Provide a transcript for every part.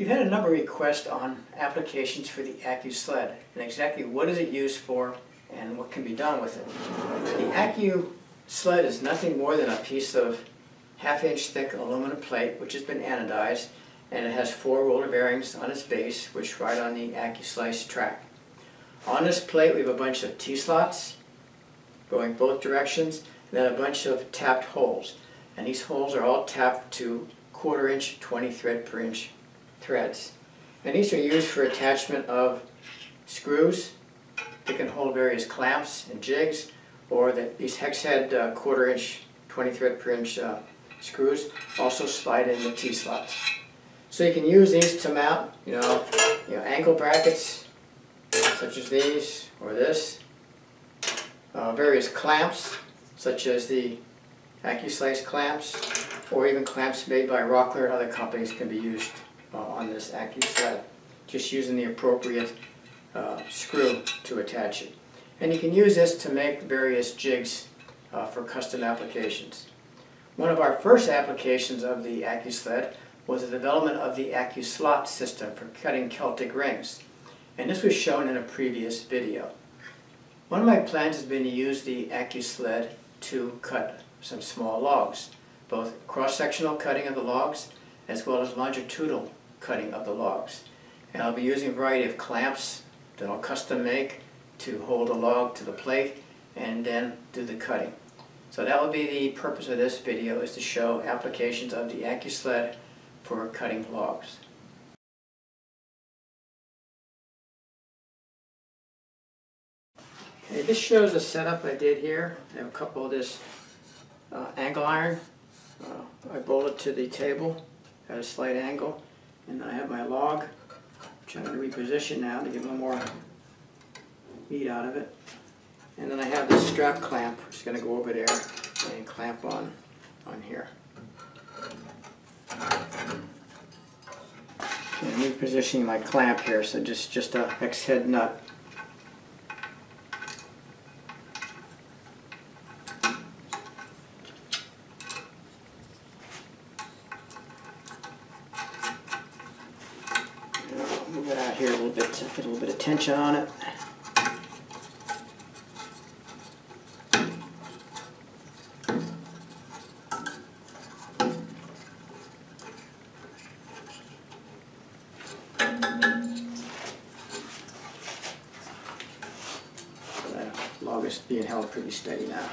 We've had a number of requests on applications for the AccuSled and exactly what is it used for and what can be done with it. The AccuSled is nothing more than a piece of half-inch thick aluminum plate which has been anodized and it has four roller bearings on its base which ride on the AccuSlice track. On this plate we have a bunch of T-slots going both directions and then a bunch of tapped holes. And these holes are all tapped to quarter inch 20 thread per inch threads. And these are used for attachment of screws that can hold various clamps and jigs or that these hex head uh, quarter inch 20 thread per inch uh, screws also slide in the T-slots. So you can use these to mount, you know, you know, ankle brackets such as these or this, uh, various clamps such as the AccuSlice clamps or even clamps made by Rockler and other companies can be used uh, on this AccuSled, just using the appropriate uh, screw to attach it. And you can use this to make various jigs uh, for custom applications. One of our first applications of the AccuSled was the development of the AccuSlot system for cutting Celtic rings. And this was shown in a previous video. One of my plans has been to use the AccuSled to cut some small logs, both cross-sectional cutting of the logs as well as longitudinal cutting of the logs. And I'll be using a variety of clamps that I'll custom make to hold a log to the plate and then do the cutting. So that will be the purpose of this video is to show applications of the AccuSled for cutting logs. Okay, this shows the setup I did here. I have a couple of this uh, angle iron. Uh, I bolt it to the table at a slight angle. And then I have my log, which I'm going to reposition now to get a little more meat out of it. And then I have this strap clamp, which is going to go over there and clamp on, on here. Okay, I'm repositioning my clamp here, so just, just a hex head nut move it out here a little bit get a little bit of tension on it. Log is being held pretty steady now.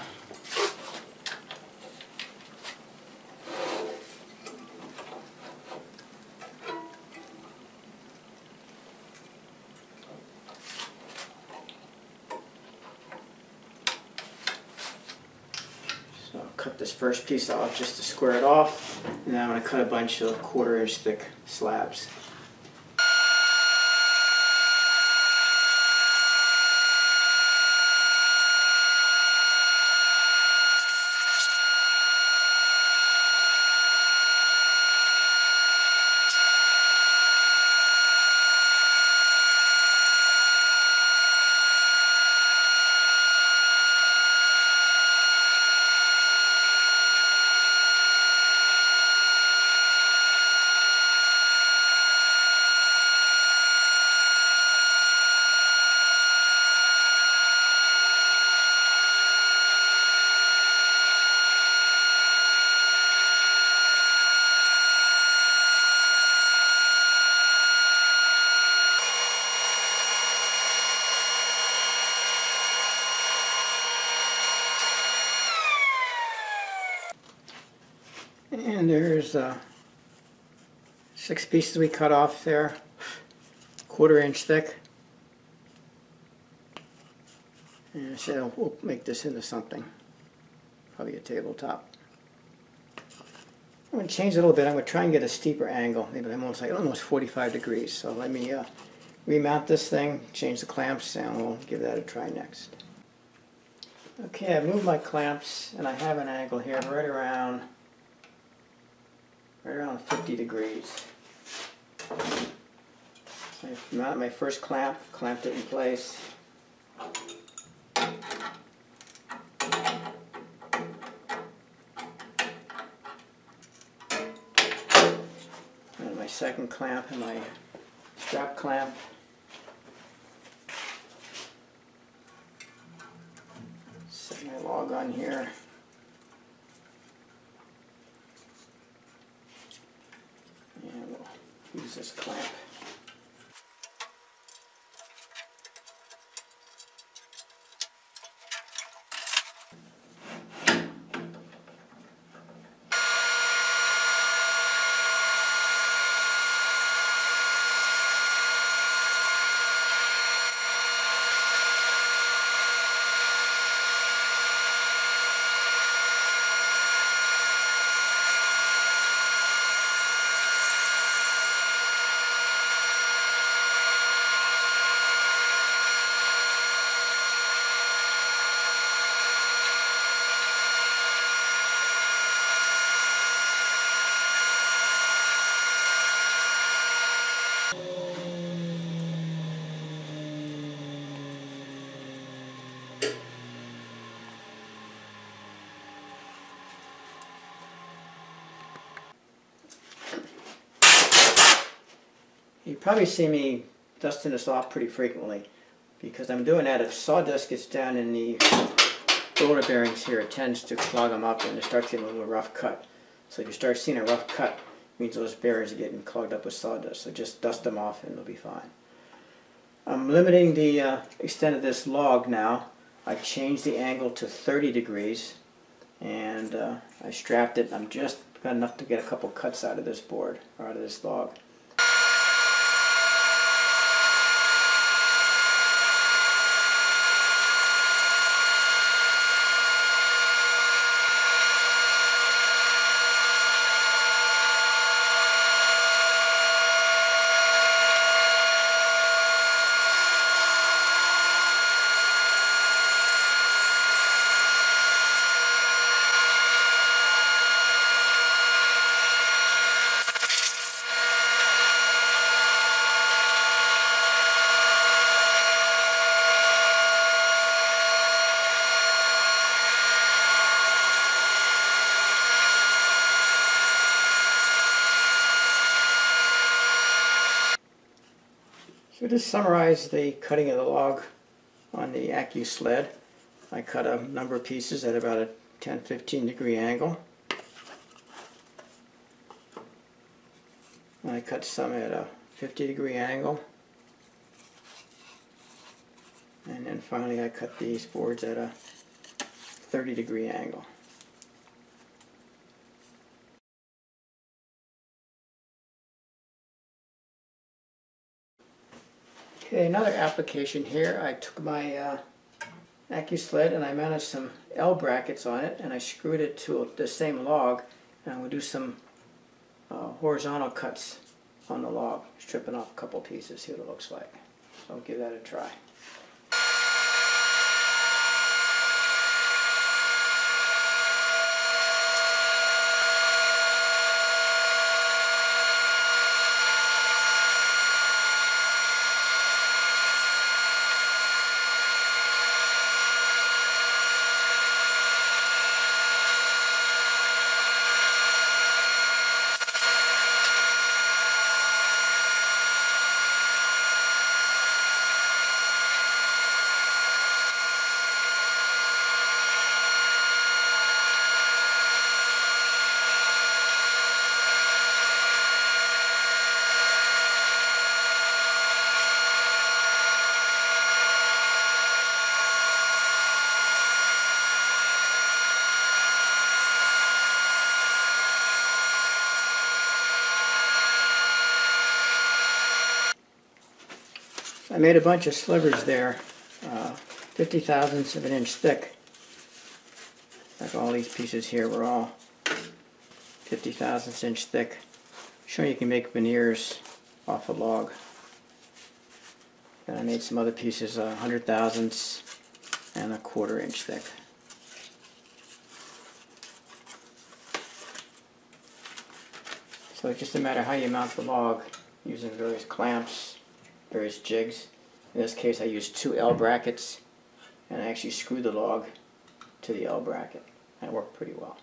This first piece off just to square it off, and then I'm going to cut a bunch of quarter inch thick slabs. And there's uh, six pieces we cut off there, quarter inch thick. And I said oh, we'll make this into something, probably a tabletop. I'm going to change a little bit. I'm going to try and get a steeper angle. Maybe I'm almost like almost 45 degrees. So let me uh, remount this thing, change the clamps, and we'll give that a try next. Okay, I've moved my clamps, and I have an angle here right around right around 50 degrees. I mount my first clamp, clamped it in place. And my second clamp and my strap clamp. Set my log on here. And we'll use this clamp. You probably see me dusting this off pretty frequently because I'm doing that. If sawdust gets down in the roller bearings here, it tends to clog them up and it starts getting a little rough cut. So if you start seeing a rough cut, it means those bearings are getting clogged up with sawdust. So just dust them off and they'll be fine. I'm limiting the uh, extent of this log now. I changed the angle to 30 degrees and uh, I strapped it. I'm just got enough to get a couple cuts out of this board, or out of this log. So to summarize the cutting of the log on the Accu sled, I cut a number of pieces at about a 10-15 degree angle. I cut some at a 50 degree angle. And then finally I cut these boards at a 30 degree angle. Okay, another application here. I took my uh, AccuSled and I mounted some L brackets on it and I screwed it to the same log and to do some uh, horizontal cuts on the log, stripping off a couple pieces, see what it looks like. So I'll give that a try. I made a bunch of slivers there, uh, 50 thousandths of an inch thick. Like all these pieces here were all 50 thousandths inch thick. Showing you can make veneers off a log. Then I made some other pieces, uh, 100 thousandths and a quarter inch thick. So it's just a matter how you mount the log using various clamps, various jigs. In this case I used two L brackets and I actually screwed the log to the L bracket. That worked pretty well.